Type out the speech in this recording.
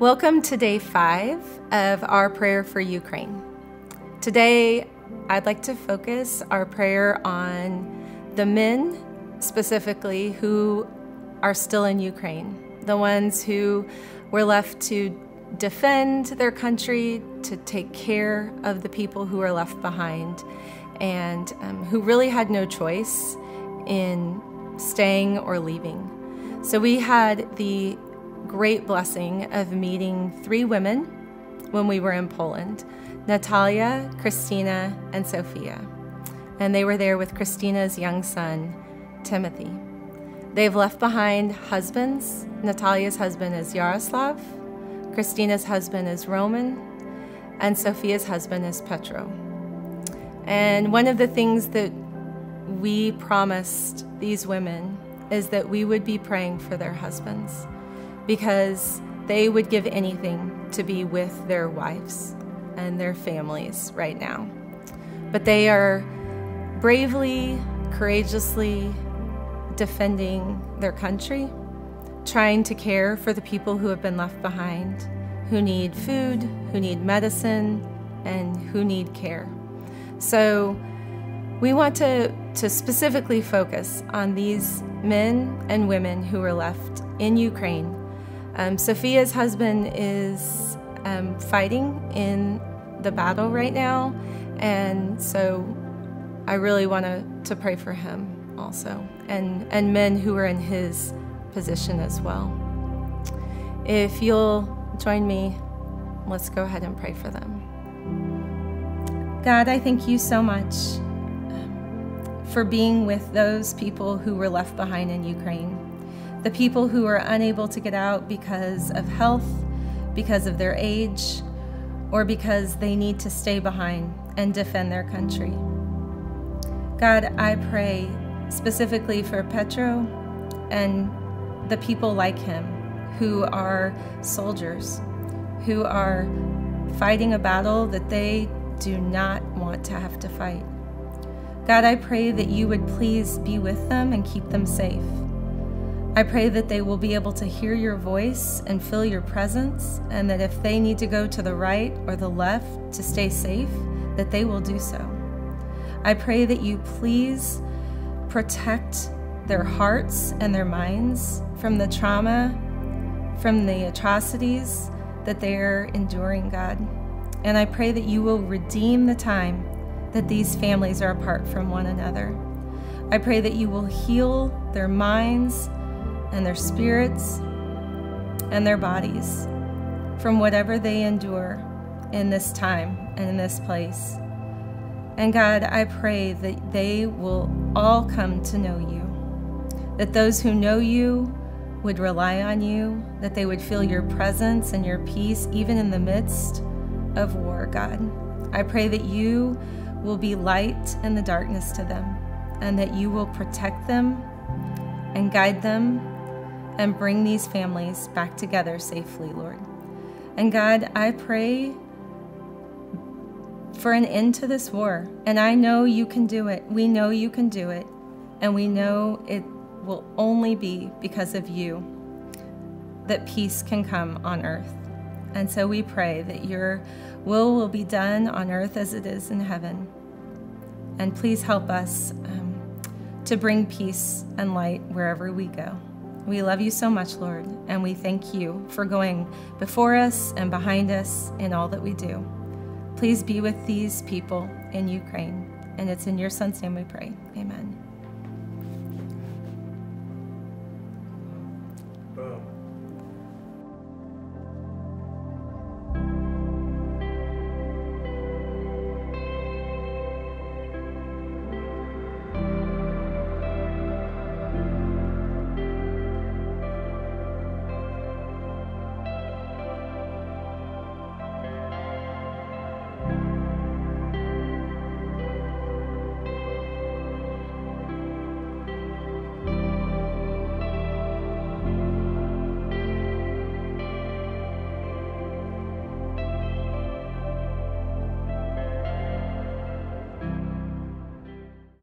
Welcome to day five of our prayer for Ukraine. Today, I'd like to focus our prayer on the men specifically who are still in Ukraine, the ones who were left to defend their country, to take care of the people who are left behind, and um, who really had no choice in staying or leaving. So we had the great blessing of meeting three women when we were in Poland Natalia, Kristina, and Sophia. And they were there with Kristina's young son, Timothy. They've left behind husbands. Natalia's husband is Yaroslav, Kristina's husband is Roman, and Sophia's husband is Petro. And one of the things that we promised these women is that we would be praying for their husbands because they would give anything to be with their wives and their families right now. But they are bravely, courageously defending their country, trying to care for the people who have been left behind, who need food, who need medicine, and who need care. So we want to, to specifically focus on these men and women who are left in Ukraine um, Sophia's husband is um, fighting in the battle right now, and so I really want to, to pray for him also, and, and men who are in his position as well. If you'll join me, let's go ahead and pray for them. God, I thank you so much um, for being with those people who were left behind in Ukraine the people who are unable to get out because of health, because of their age, or because they need to stay behind and defend their country. God, I pray specifically for Petro and the people like him who are soldiers, who are fighting a battle that they do not want to have to fight. God, I pray that you would please be with them and keep them safe. I pray that they will be able to hear your voice and feel your presence, and that if they need to go to the right or the left to stay safe, that they will do so. I pray that you please protect their hearts and their minds from the trauma, from the atrocities that they are enduring, God. And I pray that you will redeem the time that these families are apart from one another. I pray that you will heal their minds and their spirits and their bodies from whatever they endure in this time and in this place. And God, I pray that they will all come to know you, that those who know you would rely on you, that they would feel your presence and your peace even in the midst of war, God. I pray that you will be light in the darkness to them and that you will protect them and guide them and bring these families back together safely, Lord. And God, I pray for an end to this war. And I know you can do it. We know you can do it. And we know it will only be because of you that peace can come on earth. And so we pray that your will will be done on earth as it is in heaven. And please help us um, to bring peace and light wherever we go. We love you so much, Lord, and we thank you for going before us and behind us in all that we do. Please be with these people in Ukraine. And it's in your son's name we pray. Amen.